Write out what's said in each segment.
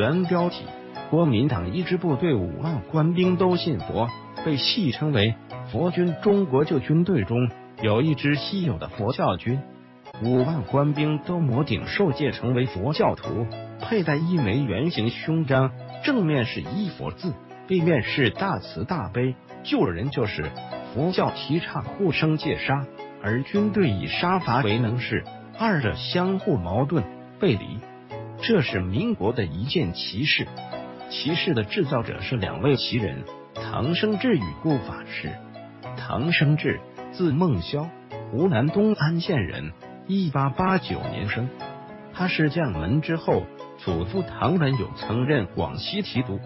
原标题：国民党一支部队五万官兵都信佛，被戏称为“佛军”。中国旧军队中有一支稀有的佛教军，五万官兵都摩顶受戒，成为佛教徒，佩戴一枚圆形胸章，正面是一佛字，背面是大慈大悲救人，就是佛教提倡护生戒杀，而军队以杀伐为能事，二者相互矛盾背离。这是民国的一件奇事，奇事的制造者是两位奇人：唐生智与顾法师。唐生智字梦霄，湖南东安县人，一八八九年生。他是将门之后，祖父唐文友曾任广西提督。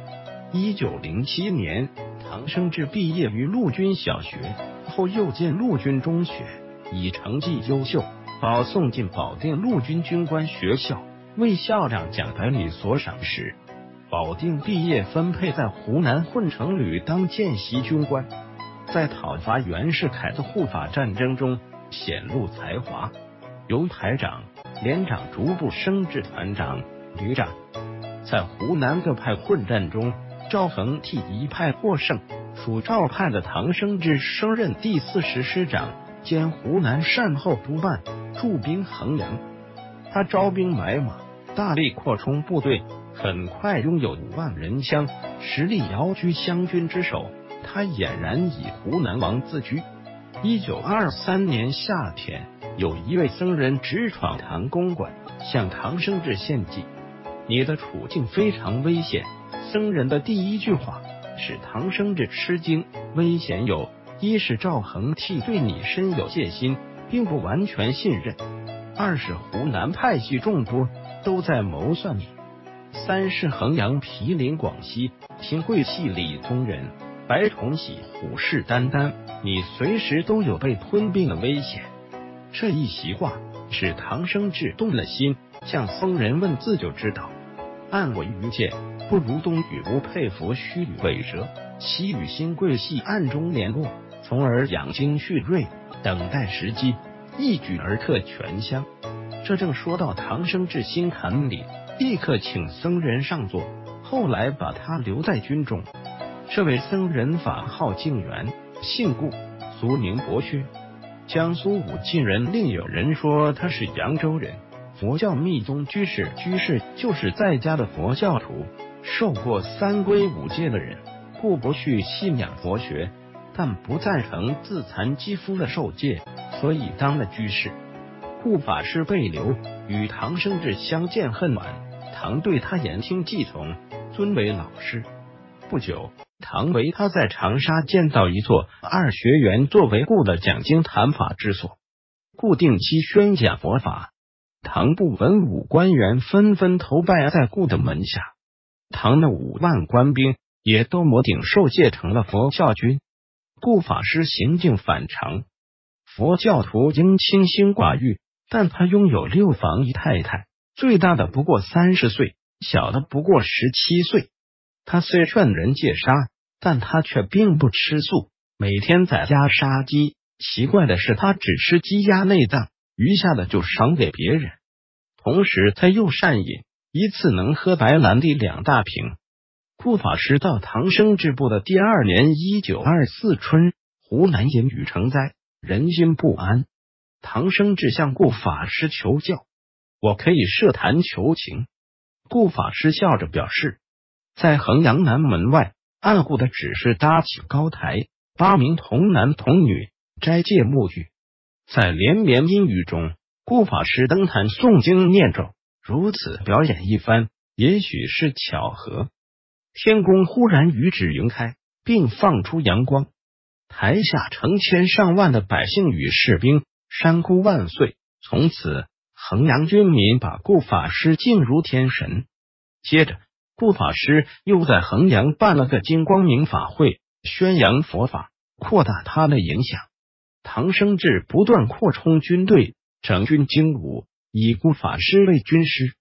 一九零七年，唐生智毕业于陆军小学，后又进陆军中学，以成绩优秀，保送进保定陆军军官学校。为校长蒋百里所赏识，保定毕业，分配在湖南混成旅当见习军官，在讨伐袁世凯的护法战争中显露才华，由排长、连长逐步升至团长、旅长。在湖南各派混战中，赵恒替一派获胜，属赵派的唐生智升任第四十师长兼湖南善后督办，驻兵衡阳。他招兵买马。大力扩充部队，很快拥有五万人枪，实力遥居湘军之首。他俨然以湖南王自居。一九二三年夏天，有一位僧人直闯唐公馆，向唐生智献计：“你的处境非常危险。”僧人的第一句话使唐生智吃惊：“危险有，一是赵恒惕对你深有戒心，并不完全信任；二是湖南派系众多。”都在谋算你。三是衡阳毗邻广西，新贵系李宗仁、白崇禧虎视眈眈，你随时都有被吞并的危险。这一席话使唐生智动了心，向僧人问字就知道。按我愚见，不如东与吴佩服虚与委蛇，西与新贵系暗中联络，从而养精蓄锐，等待时机，一举而克全乡。这正说到唐生智心坎里，立刻请僧人上座。后来把他留在军中。这位僧人法号净元，姓顾，俗名伯薛，江苏武进人。另有人说他是扬州人，佛教密宗居士。居士就是在家的佛教徒，受过三规五戒的人。顾伯旭信仰佛学，但不赞成自残肌肤的受戒，所以当了居士。护法师被留，与唐生智相见恨晚。唐对他言听计从，尊为老师。不久，唐为他在长沙建造一座二学园，作为顾的讲经谈法之所。顾定期宣讲佛法，唐部文武官员纷纷投拜在顾的门下。唐的五万官兵也都摩顶受戒，成了佛教军。故法师行径反常，佛教徒应清心寡欲。但他拥有六房一太太，最大的不过三十岁，小的不过十七岁。他虽劝人戒杀，但他却并不吃素，每天在家杀鸡。奇怪的是，他只吃鸡鸭内脏，余下的就赏给别人。同时，他又善饮，一次能喝白兰地两大瓶。顾法师到唐生智部的第二年，一九二四春，湖南阴雨成灾，人心不安。唐生智向顾法师求教，我可以设坛求情。顾法师笑着表示，在衡阳南门外，按顾的指示搭起高台，八名童男童女斋戒沐浴，在连绵阴雨中，顾法师登坛诵经念咒，如此表演一番，也许是巧合。天空忽然雨止云开，并放出阳光，台下成千上万的百姓与士兵。山呼万岁！从此，衡阳军民把顾法师敬如天神。接着，顾法师又在衡阳办了个金光明法会，宣扬佛法，扩大他的影响。唐生智不断扩充军队，整军精武，以顾法师为军师。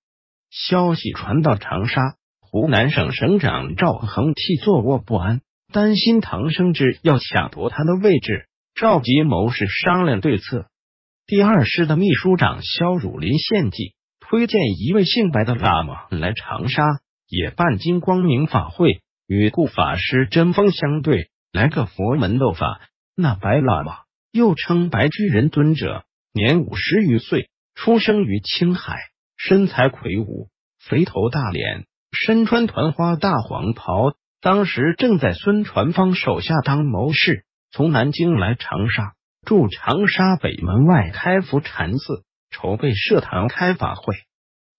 消息传到长沙，湖南省省长赵恒惕坐卧不安，担心唐生智要抢夺他的位置，召集谋士商量对策。第二师的秘书长肖汝霖献计，推荐一位姓白的喇嘛来长沙也办金光明法会，与顾法师针锋相对，来个佛门斗法。那白喇嘛又称白居人尊者，年五十余岁，出生于青海，身材魁梧，肥头大脸，身穿团花大黄袍。当时正在孙传芳手下当谋士，从南京来长沙，驻长沙北门外开福禅寺，筹备设堂开法会。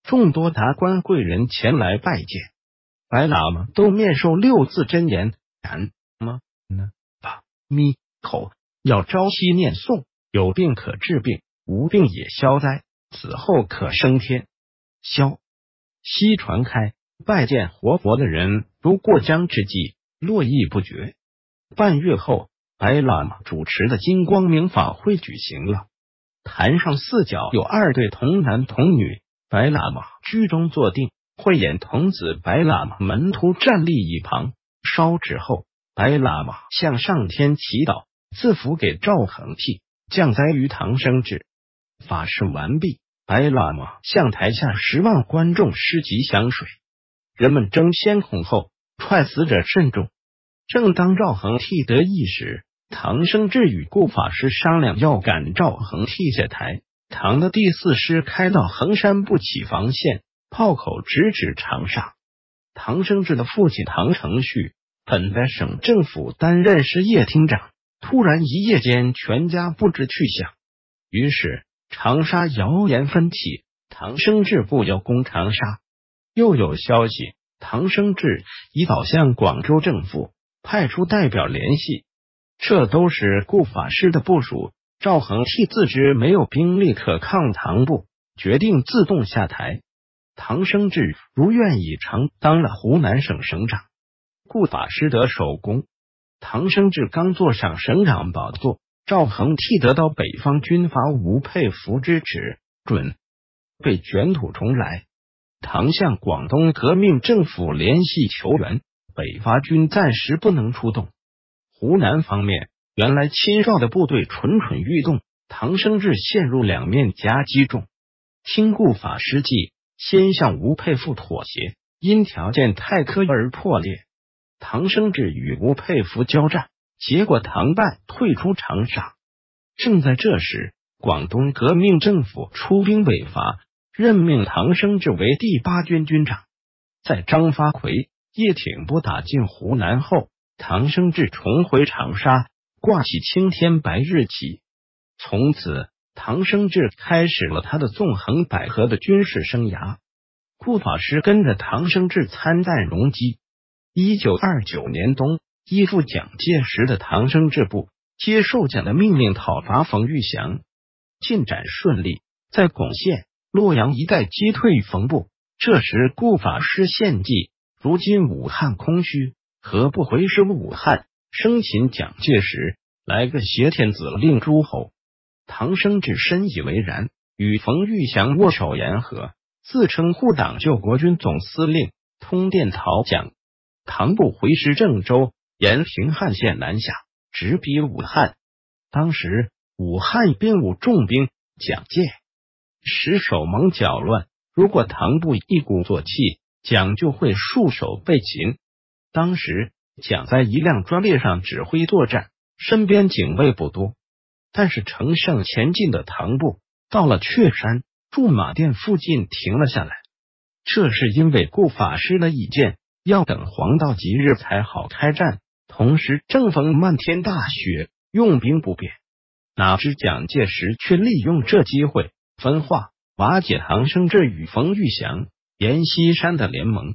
众多达官贵人前来拜见，白喇嘛都面授六字真言：南吗呢吧咪口，要朝夕念诵，有病可治病，无病也消灾，死后可升天。消息传开。拜见活佛的人如过江之鲫，络绎不绝。半月后，白喇嘛主持的金光明法会举行了。坛上四角有二对童男童女，白喇嘛居中坐定，慧眼童子白喇嘛门徒站立一旁。烧纸后，白喇嘛向上天祈祷，赐福给赵恒惕，降灾于唐生智。法事完毕，白喇嘛向台下十万观众施吉祥水。人们争先恐后，踹死者甚众。正当赵恒惕得意时，唐生智与顾法师商量要赶赵恒惕下台。唐的第四师开到衡山不起防线，炮口直指长沙。唐生智的父亲唐承旭本在省政府担任事业厅长，突然一夜间全家不知去向。于是长沙谣言纷起，唐生智不要攻长沙。又有消息，唐生智已导向广州政府，派出代表联系。这都是顾法师的部署。赵恒惕自知没有兵力可抗唐部，决定自动下台。唐生智如愿以偿，当了湖南省省长。顾法师得首功。唐生智刚坐上省长宝座，赵恒惕得到北方军阀吴佩孚支持，准备卷土重来。唐向广东革命政府联系求援，北伐军暂时不能出动。湖南方面原来亲赵的部队蠢蠢欲动，唐生智陷入两面夹击中。听顾法师计，先向吴佩孚妥协，因条件太苛而破裂。唐生智与吴佩孚交战，结果唐败，退出长沙。正在这时，广东革命政府出兵北伐。任命唐生智为第八军军长。在张发奎、叶挺部打进湖南后，唐生智重回长沙，挂起青天白日旗。从此，唐生智开始了他的纵横捭阖的军事生涯。顾法师跟着唐生智参战容积。一九二九年冬，依附蒋介石的唐生智部接受蒋的命令讨伐冯玉祥，进展顺利，在巩县。洛阳一带击退冯部，这时顾法师献计：如今武汉空虚，何不回师武汉，生擒蒋介石，来个挟天子令诸侯？唐生智深以为然，与冯玉祥握手言和，自称护党救国军总司令，通电讨蒋。唐部回师郑州，沿平汉线南下，直逼武汉。当时武汉并无重兵，蒋介。使手忙脚乱，如果唐部一鼓作气，蒋就会束手被擒。当时蒋在一辆专列上指挥作战，身边警卫不多，但是乘胜前进的唐部到了雀山驻马店附近停了下来。这是因为顾法师的意见，要等黄道吉日才好开战，同时正逢漫天大雪，用兵不便。哪知蒋介石却利用这机会。分化瓦解唐生智与冯玉祥、阎锡山的联盟。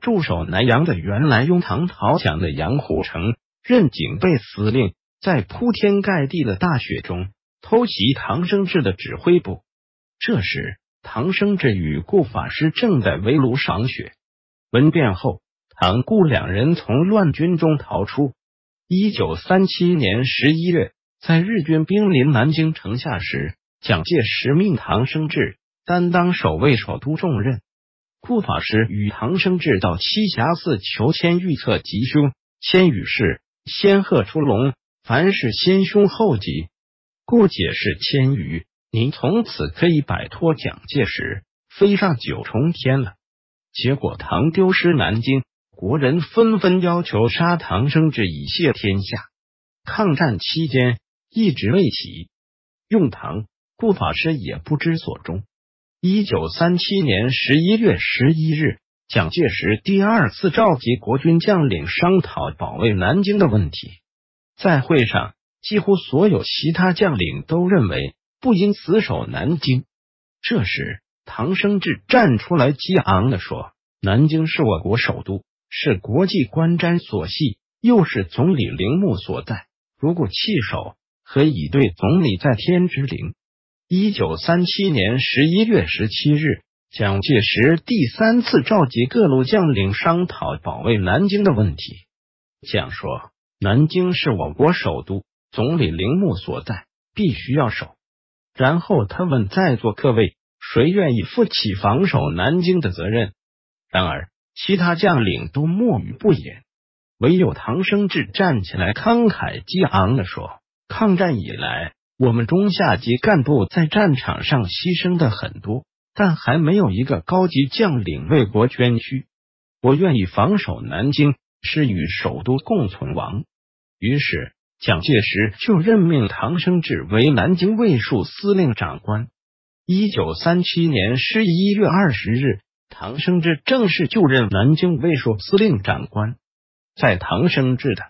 驻守南阳的原来拥唐讨蒋的杨虎城任警备司令，在铺天盖地的大雪中偷袭唐生智的指挥部。这时，唐生智与顾法师正在围炉赏雪。闻变后，唐顾两人从乱军中逃出。一九三七年十一月，在日军兵临南京城下时。蒋介石命唐生智担当守卫首都重任。顾法师与唐生智到栖霞寺求签预测吉凶，签语是仙鹤出笼，凡是先凶后吉。顾解释签语，您从此可以摆脱蒋介石，飞上九重天了。结果唐丢失南京，国人纷纷要求杀唐生智以谢天下。抗战期间一直未起，用唐顾法师也不知所终。一九三七年十一月十一日，蒋介石第二次召集国军将领商讨保卫南京的问题。在会上，几乎所有其他将领都认为不应死守南京。这时，唐生智站出来激昂的说：“南京是我国首都，是国际观瞻所系，又是总理陵墓所在。如果弃守，何以对总理在天之灵？”一九三七年十一月十七日，蒋介石第三次召集各路将领商讨保卫南京的问题。蒋说：“南京是我国首都，总理陵墓所在，必须要守。”然后他问在座各位：“谁愿意负起防守南京的责任？”然而，其他将领都默语不言，唯有唐生智站起来，慷慨激昂的说：“抗战以来。”我们中下级干部在战场上牺牲的很多，但还没有一个高级将领为国捐躯。我愿意防守南京，是与首都共存亡。于是，蒋介石就任命唐生智为南京卫戍司令长官。一九三七年十一月二十日，唐生智正式就任南京卫戍司令长官。在唐生智的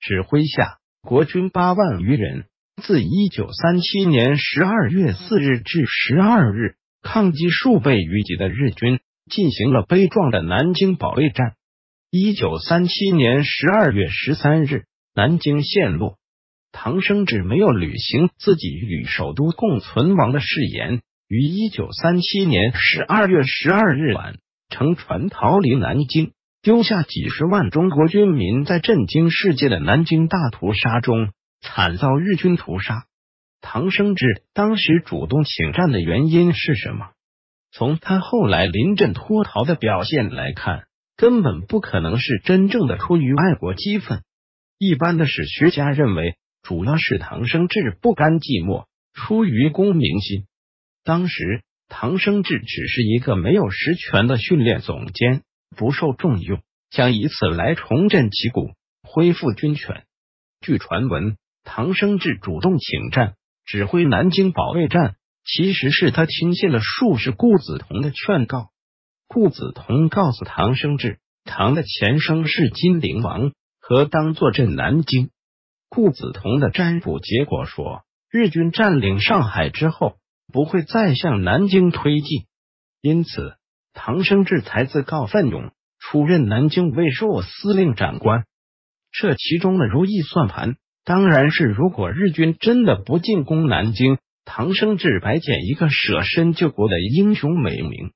指挥下，国军八万余人。自一九三七年十二月四日至十二日，抗击数倍于己的日军，进行了悲壮的南京保卫战。一九三七年十二月十三日，南京陷落。唐生智没有履行自己与首都共存亡的誓言，于一九三七年十二月十二日晚乘船逃离南京，丢下几十万中国军民在震惊世界的南京大屠杀中。惨遭日军屠杀，唐生智当时主动请战的原因是什么？从他后来临阵脱逃的表现来看，根本不可能是真正的出于爱国激愤。一般的史学家认为，主要是唐生智不甘寂寞，出于公民心。当时，唐生智只是一个没有实权的训练总监，不受重用，想以此来重振旗鼓，恢复军权。据传闻。唐生智主动请战，指挥南京保卫战，其实是他听信了术士顾子同的劝告。顾子同告诉唐生智，唐的前生是金陵王，和当坐镇南京？顾子同的占卜结果说，日军占领上海之后，不会再向南京推进，因此唐生智才自告奋勇出任南京卫戍司令长官。这其中的如意算盘。当然是，如果日军真的不进攻南京，唐生智白捡一个舍身救国的英雄美名。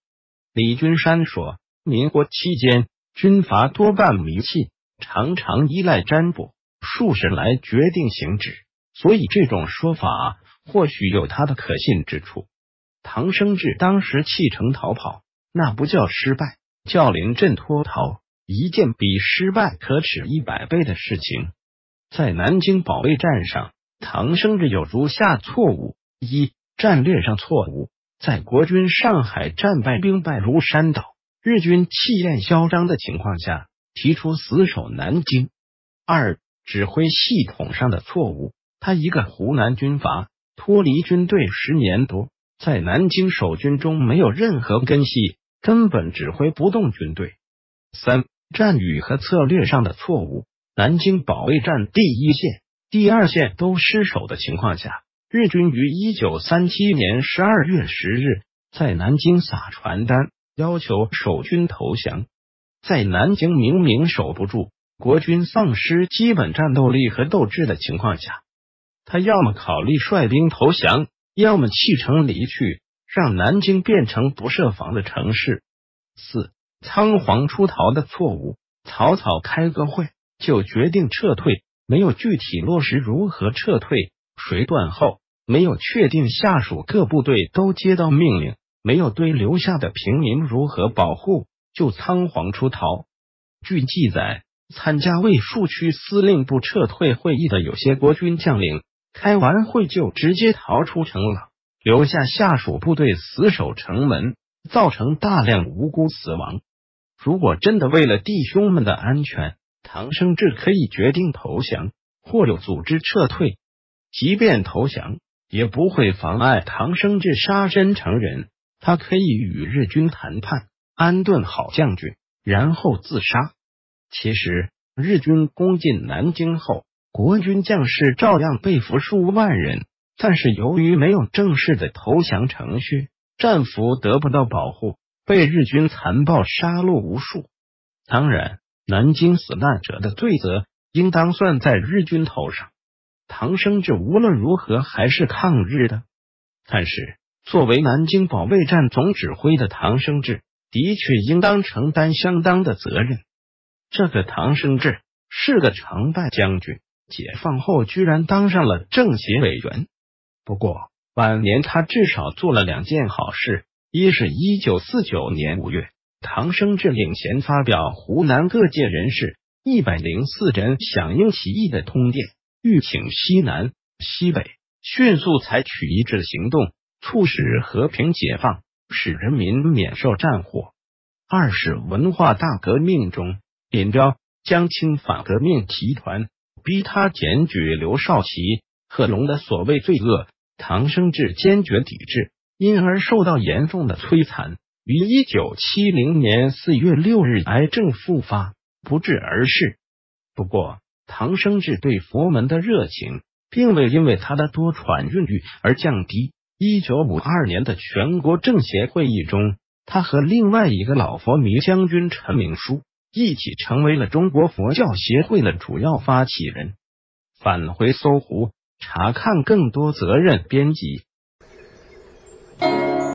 李君山说，民国期间军阀多半迷信，常常依赖占卜术士来决定行止，所以这种说法或许有它的可信之处。唐生智当时弃城逃跑，那不叫失败，叫临阵脱逃，一件比失败可耻一百倍的事情。在南京保卫战上，唐生智有如下错误：一、战略上错误，在国军上海战败、兵败如山倒，日军气焰嚣张的情况下，提出死守南京；二、指挥系统上的错误，他一个湖南军阀，脱离军队十年多，在南京守军中没有任何根系，根本指挥不动军队；三、战语和策略上的错误。南京保卫战第一线、第二线都失守的情况下，日军于一九三七年十二月十日在南京撒传单，要求守军投降。在南京明明守不住，国军丧失基本战斗力和斗志的情况下，他要么考虑率兵投降，要么弃城离去，让南京变成不设防的城市。四仓皇出逃的错误，草草开个会。就决定撤退，没有具体落实如何撤退。谁断后，没有确定下属各部队都接到命令，没有对留下的平民如何保护，就仓皇出逃。据记载，参加卫戍区司令部撤退会议的有些国军将领，开完会就直接逃出城了，留下下属部队死守城门，造成大量无辜死亡。如果真的为了弟兄们的安全，唐生智可以决定投降，或有组织撤退。即便投降，也不会妨碍唐生智杀身成仁。他可以与日军谈判，安顿好将军，然后自杀。其实，日军攻进南京后，国军将士照样被俘数万人，但是由于没有正式的投降程序，战俘得不到保护，被日军残暴杀戮无数。当然，南京死难者的罪责应当算在日军头上。唐生智无论如何还是抗日的，但是作为南京保卫战总指挥的唐生智，的确应当承担相当的责任。这个唐生智是个常败将军，解放后居然当上了政协委员。不过晚年他至少做了两件好事：一是一九四九年五月，唐生智领衔发表湖南各界人士一百零四人响应起义的通电。欲请西南、西北迅速采取一致行动，促使和平解放，使人民免受战火。二是文化大革命中，林彪江青反革命集团，逼他检举刘少奇、贺龙的所谓罪恶，唐生智坚决抵制，因而受到严重的摧残。于一九七零年四月六日癌症复发，不治而逝。不过。唐生智对佛门的热情，并未因为他的多舛孕育而降低。一九五二年的全国政协会议中，他和另外一个老佛迷将军陈明书一起成为了中国佛教协会的主要发起人。返回搜狐，查看更多责任编辑。